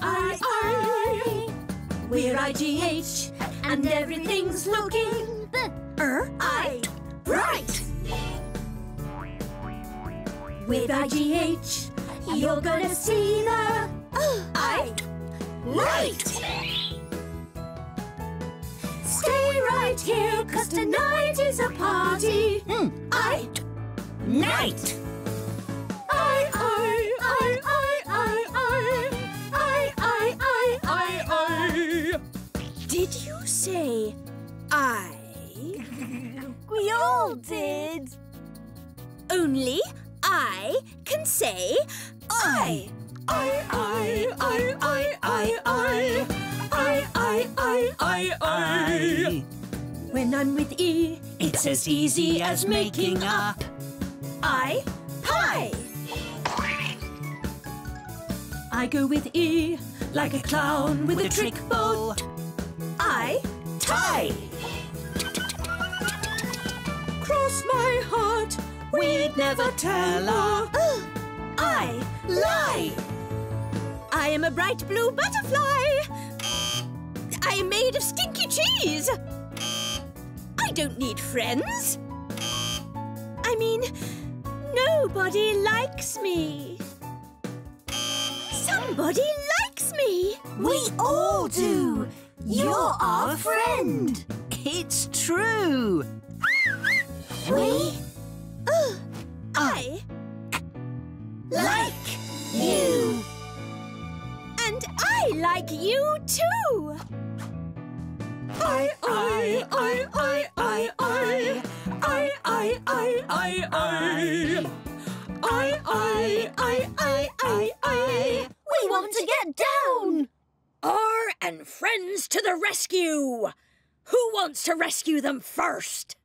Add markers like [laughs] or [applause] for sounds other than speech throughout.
I, I. We're IGH, and everything's looking er, I, bright. With IGH, you're gonna see the I, light. Stay right here, cause tonight is a party. I, Night! I, I, say I? we all did. Only I can say I. I, I, I, I, I, I. I, I, I, I, I. When I'm with E, It's as easy as making up. I, pie. I go with E like a clown with, a trick boat. I, tie. Cross my heart, we'd never tell her. [gasps] I, lie. I am a bright blue butterfly. I am made of stinky cheese. I don't need friends. I mean, nobody likes me. Somebody likes me. We all do. You're our friend. It's true. We, uh, I, like you. And I like you too. I, I, I, I, I, I, I, I, I, I, I. I, I, I, I, I, I. We want to get down. R and friends to the rescue! Who wants to rescue them first?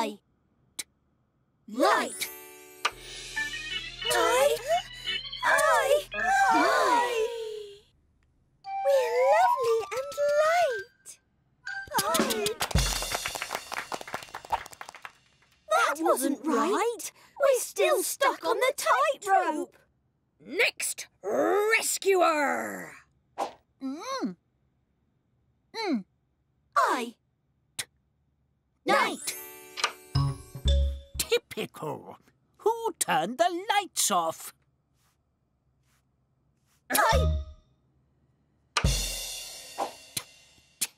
I. Light. I. I. I. We're lovely and light. That wasn't right. We're still stuck on the tightrope. Next, rescuer! Mm. Mm. I. Night. Typical. Who turned the lights off? I.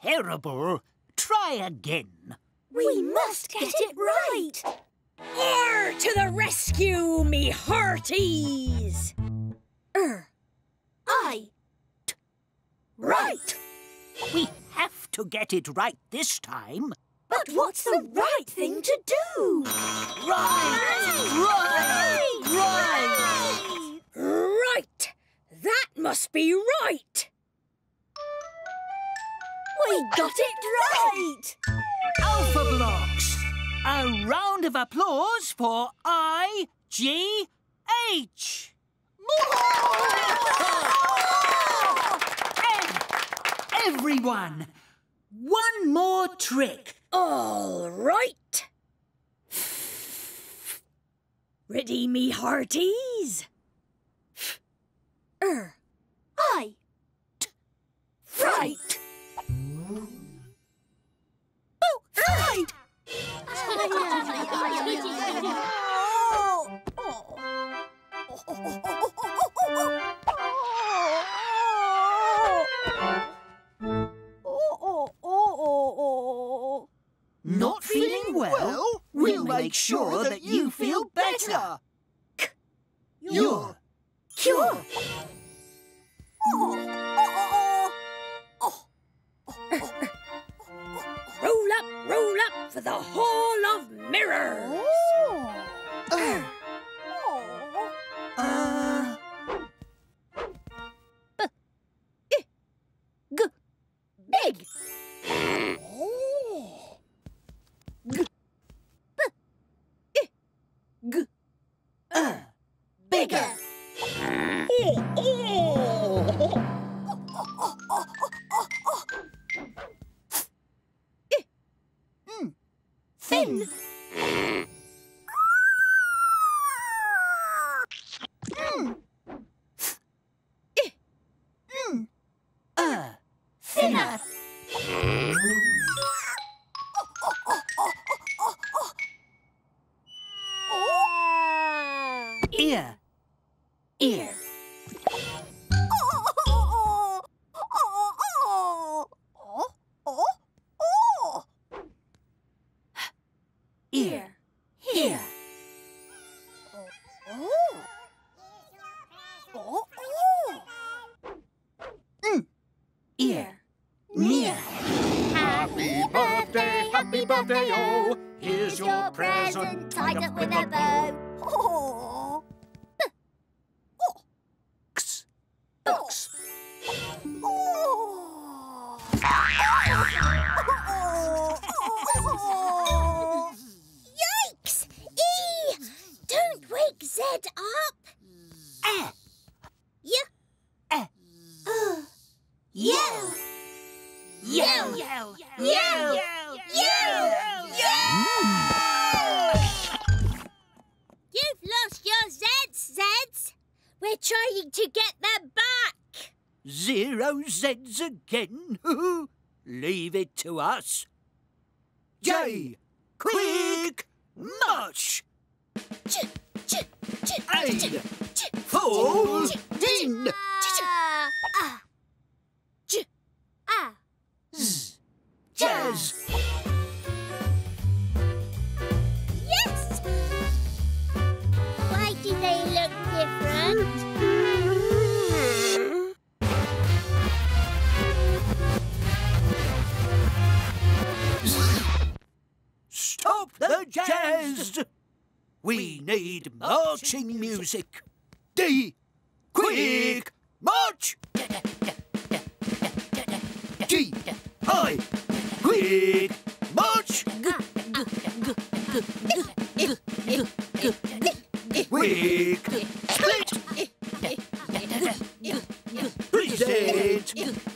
Terrible. Try again. We must get it right. R to the rescue, me hearties! Er, I. Right. We have to get it right this time. But what's the right thing to do? Right! Right! right! Right! That must be right! We got it right. Alpha Blocks. A round of applause for I G H. And everyone, one more trick. All right! Ready, me hearties? Er, I. Fright. Oh, fright. Not feeling well? We'll make sure that you feel better. in! Oh! Here's your present tied up with a bow. Oh. X. Box. Yikes! E! Don't wake Zed up! Eh. Y. Eh. Uh. Yell. Yell. Yell. Yell. Yell. You've lost your Zeds, Zeds. We're trying to get them back. Zero Zeds again? [laughs] Leave it to us. J. Quick march. Ch, ch, ch, Aid. ch, marching music. D. Quick march. G. I. Quick march. Quick split. Present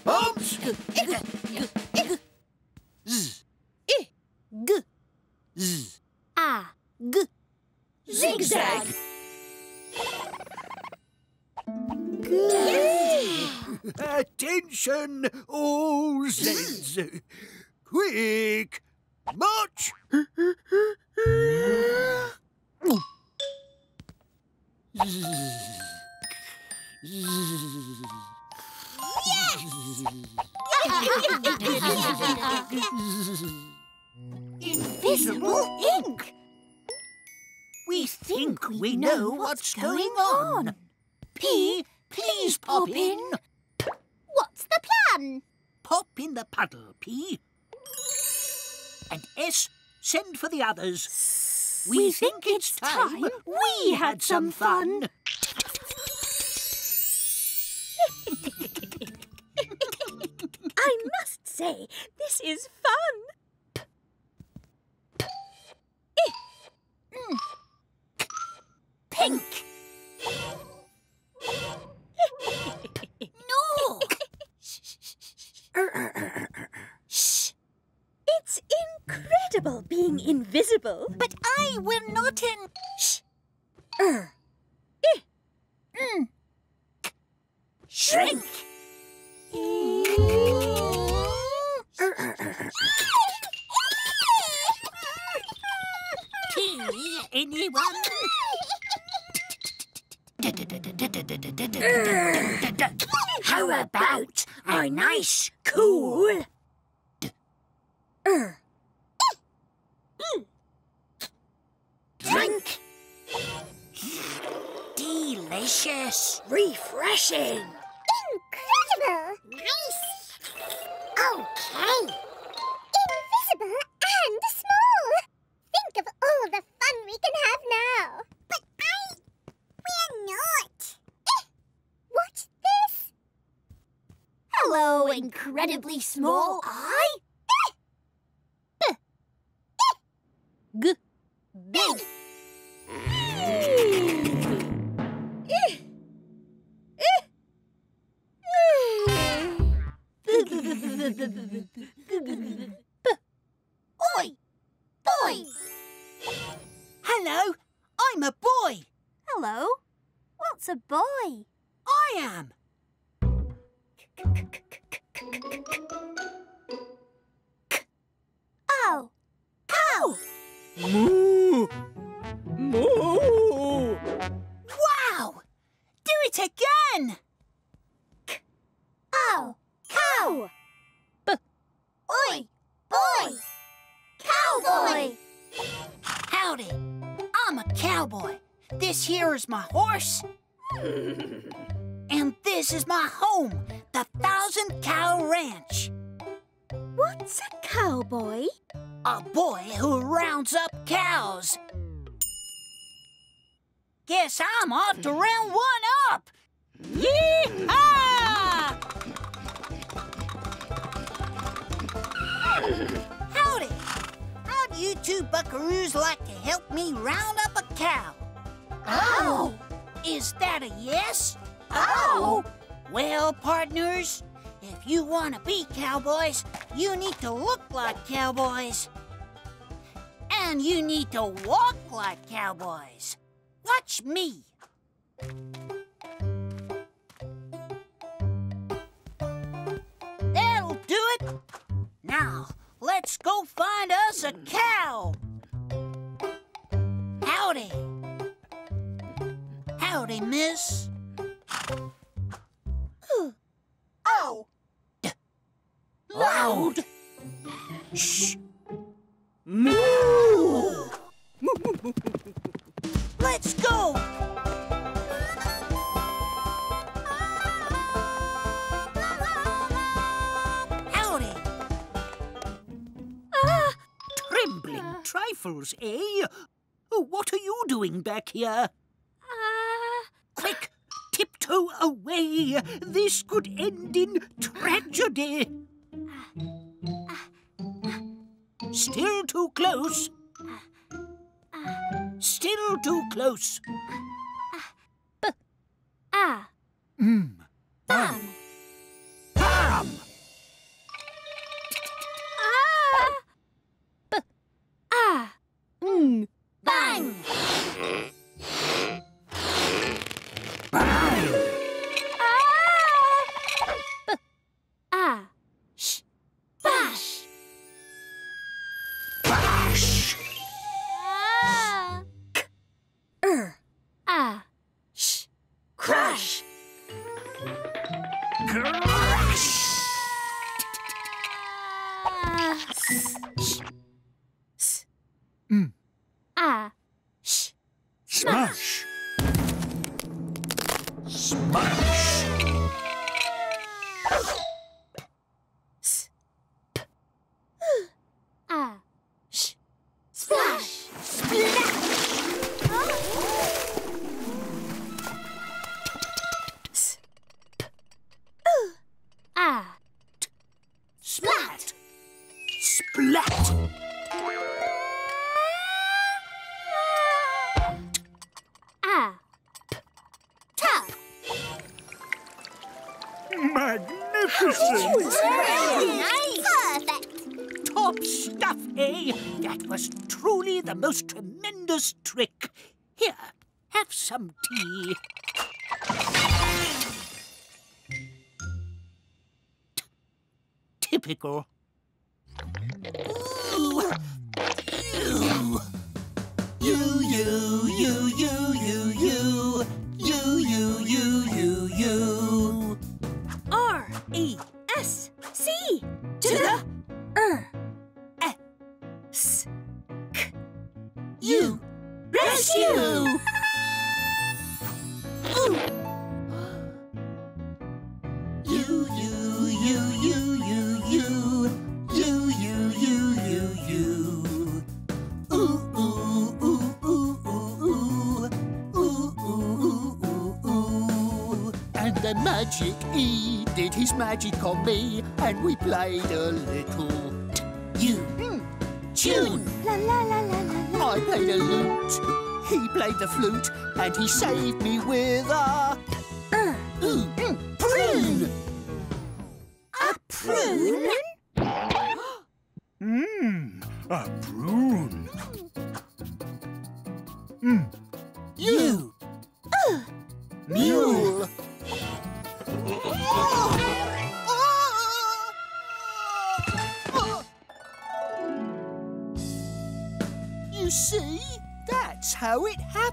the puddle, P. And S, send for the others. We, think, it's time we had some fun. [laughs] I must say, this is fun. Incredible being invisible. But I will not in. Shh. Er, Mm. Shrink. P, anyone? how about a nice, cool... Er, Delicious. refreshing. Incredible! Nice! Okay! Invisible and small! Think of all the fun we can have now! But I... We're not! Eh, What's this? Hello, incredibly small My horse. and this is my home, the Thousand Cow Ranch. What's a cowboy? A boy who rounds up cows. Guess I'm off to round one up. Yee-haw! Howdy. How'd you two buckaroos like to help me round up a cow? Oh. Is that a yes? Oh. Well, partners, if you want to be cowboys, you need to look like cowboys. And you need to walk like cowboys. Watch me. That'll do it. Now, let's go find us a cow. Howdy. Howdy, miss. oh. Loud. Shh. Moo. Let's go. Howdy. Trembling trifles, eh? Oh, what are you doing back here? Tiptoe away. This could end in tragedy. Still too close. Still too close. smile. typical. You. You, you, you, you, you, you. You, you, you, you, you. R-E-S-C. To, the a little tune. Tune. La la la la la la. I played a lute, he played the flute, and he saved me with a Er ooh, mm, prune. a prune. Mmm, a prune. Mmm. You. Mule.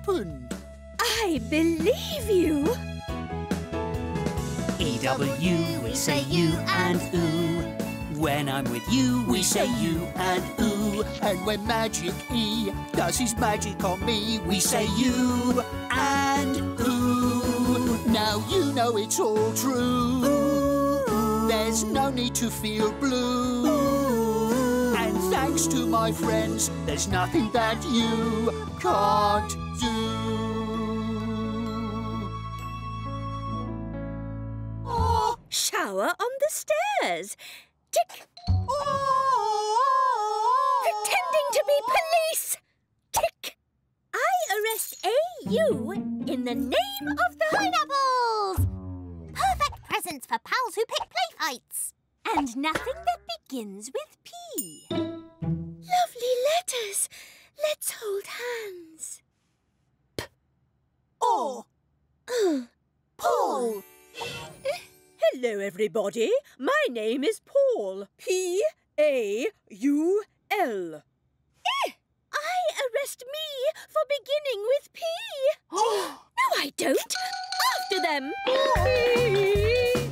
Happened. I believe you. E W we say you and ooh. When I'm with you, we say you and ooh. And when Magic E does his magic on me, we say you and ooh. Now you know it's all true. There's no need to feel blue. And thanks to my friends, there's nothing that you can't do. Oh. Shower on the stairs. Tick. Oh. Pretending to be police. Tick. I arrest A.U. in the name of the... Pineapples! Perfect presents for pals who pick play fights. And nothing that begins with P. Lovely letters. Let's hold hands. Oh, Oh. Paul! Hello, everybody. My name is Paul. P A U L. Eh, I arrest me for beginning with P. [gasps] no, I don't. After them. [gasps]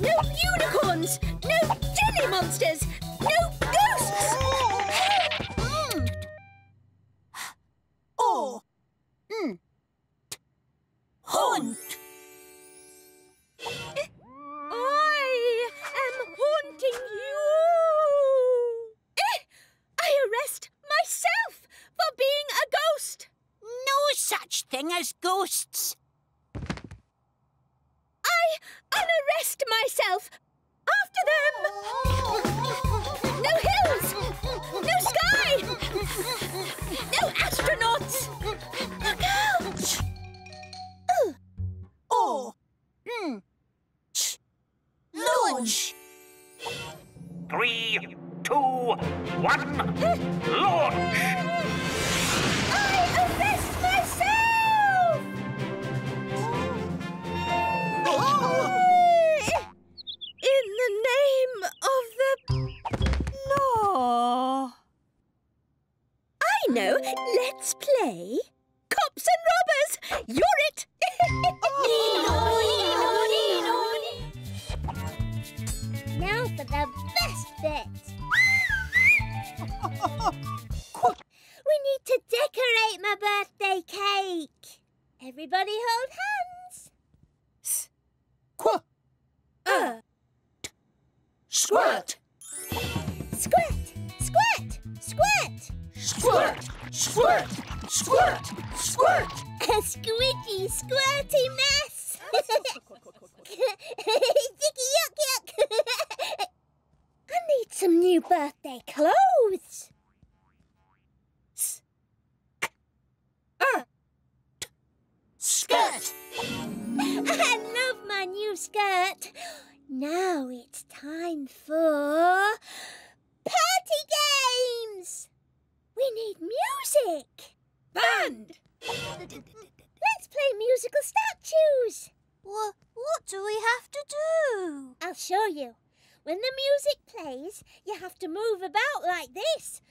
No unicorns. No jelly monsters. No ghosts. Oh! Mm. Hunt! I am haunting you. Eh, I arrest myself for being a ghost. No such thing as ghosts. I unarrest myself. After them. No astronauts. Look out. Oh! Mm. Launch! Three, two, one, launch! My birthday cake. Everybody hold hands. Qua! Uh, Squirt! Squirt, squirt, squirt. Squirt! Squirt! Squirt! Squirt! A squidgy, squirty mess. [laughs] Sticky yuck yuck. [laughs] I need some new birthday clothes. Let's play musical statues. What, what do we have to do? I'll show you. When the music plays, you have to move about like this.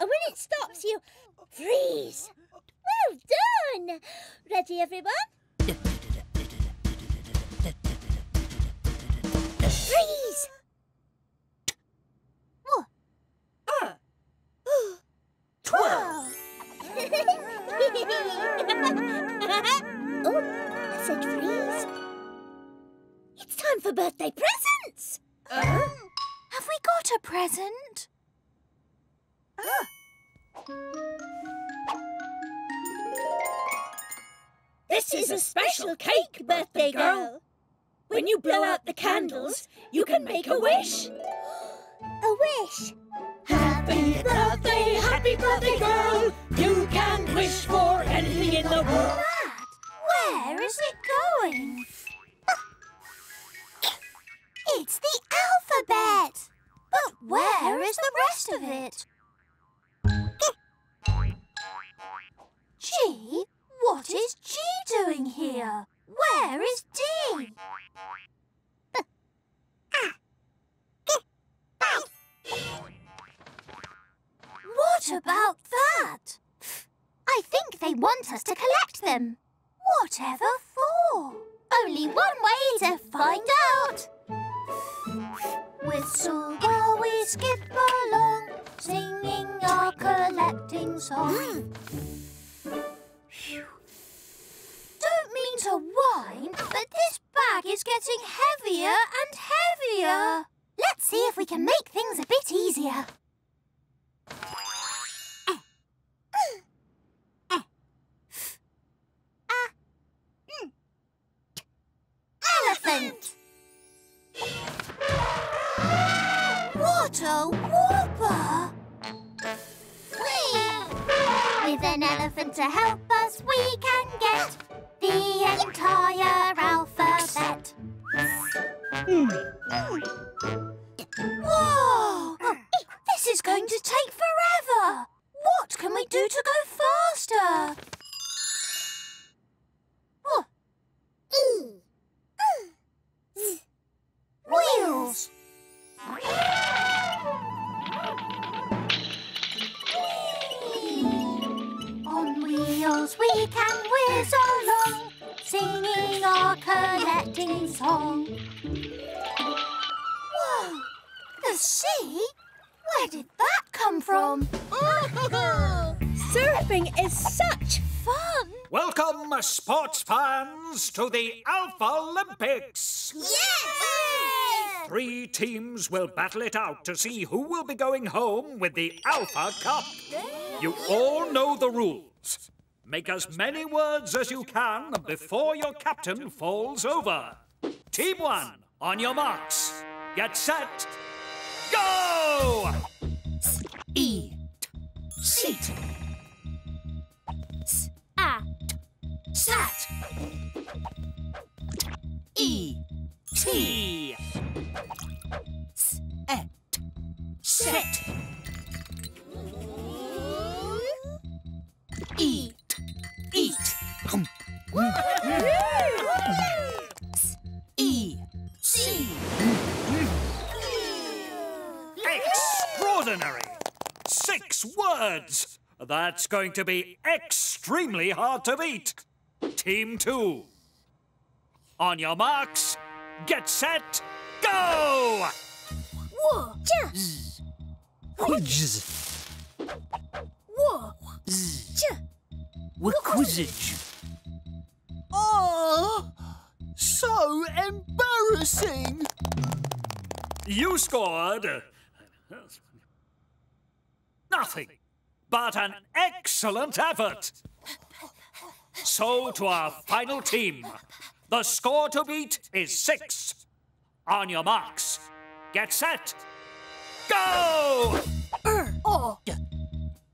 And when it stops, you freeze. Well done. Ready, everyone? Freeze. Oh, I said freeze. It's time for birthday presents. Uh-huh. Have we got a present? Uh. This is a special cake, birthday girl. When you blow out the candles, you can make a wish. [gasps] A wish. Happy birthday, happy birthday, girl. You can wish for anything in the world. Is it going? It's the alphabet. But where is the rest of it? G? What is G doing here? Where is D? What about that? I think they want us to collect them. Whatever for? Only one way to find out. Whistle while we skip along, singing our collecting song. Whoa! This is going to take forever! What can we do to go faster? Wheels! On wheels we can whiz along, singing our collecting song. Whoa! The sea? Where did that come from? [laughs] Surfing is such fun! Welcome, sports fans, to the Alpha Olympics. Yes! Three teams will battle it out to see who will be going home with the Alpha Cup. You all know the rules. Make as many words as you can before your captain falls over. Team one, on your marks. Get set. Go! Eat. Seat. Ah, Sat. E. T. Et. Set. Words! That's going to be extremely hard to beat. Team two. On your marks, get set, go! whoa, Quidges. whoa. Oh, so embarrassing. You scored. uh, Nothing but an excellent effort. So, to our final team. The score to beat is six. On your marks, get set, go! Oh,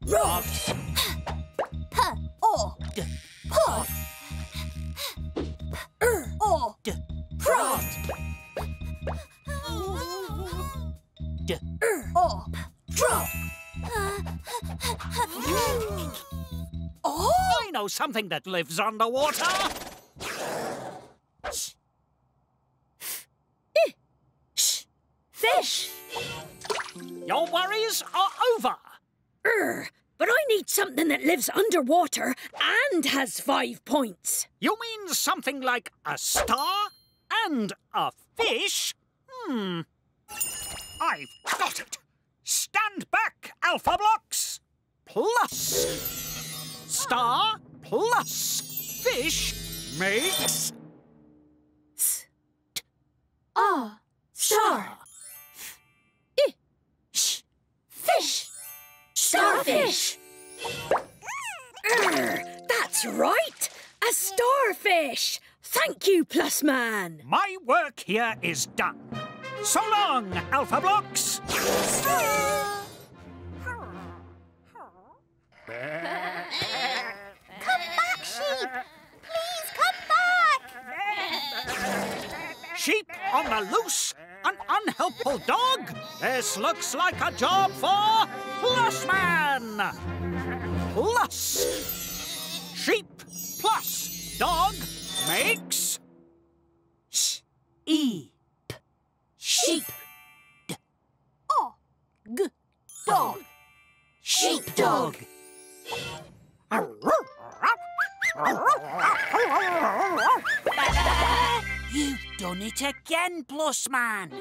Rob. huh, oh. Know something that lives underwater. Fish! Your worries are over. Urgh, but I need something that lives underwater and has five points. You mean something like a star and a fish? Hmm. I've got it. Stand back, Alphablocks. Plus. Star plus fish makes Ah, Star. Sh- fish! Starfish! Urgh, that's right! A starfish! Thank you, Plus Man! my work here is done. So long, Alphablocks. come back, sheep. Please come back. Sheep on the loose? An unhelpful dog? This looks like a job for Plusman! Plus! Sheep plus dog makes E. Sheep. D o g. Dog. Sheepdog. You've [laughs] done it again, Plus Man.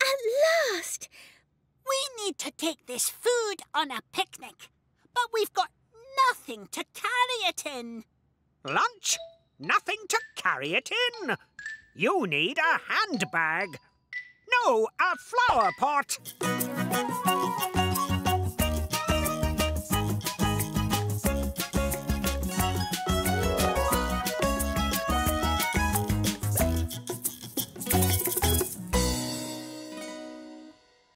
At last! We need to take this food on a picnic, but we've got nothing to carry it in. Lunch? Nothing to carry it in. You need a handbag. No, a flower pot.